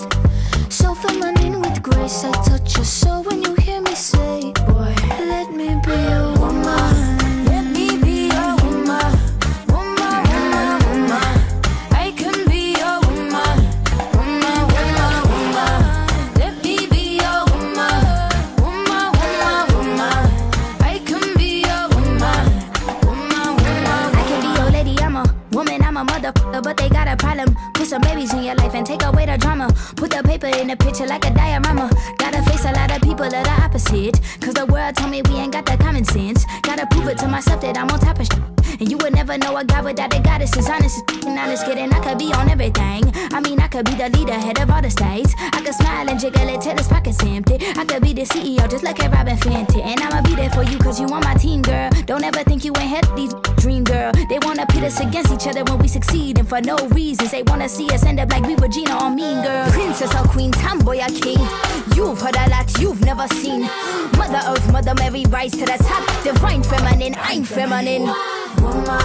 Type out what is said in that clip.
podcast. Together, but they got a problem. Put some babies in your life and take away the drama. Put the paper in the picture like a diorama. Gotta face a lot of people that are opposite. Cause the world told me we ain't got the common sense. Gotta prove it to myself that I'm on top of shit. And you would never know a guy without a goddess is honest. And honest kidding, I could be on everything. I mean, I could be the leader, head of all the states. I could smile and jiggle it till his pockets empty. I could be the CEO, just like a Robyn Fenty. And I'ma be there for you, cause you on my team, girl. Don't ever think you ain't had these dream, girl. They wanna pit us against each other when we succeed, and for no reasons. They wanna see us end up like we Regina or Mean Girl. Princess or Queen, tomboy or king. You've heard a lot you've never seen. Mother Earth, Mother Mary, rise to the top. Divine feminine, I'm feminine. Woman.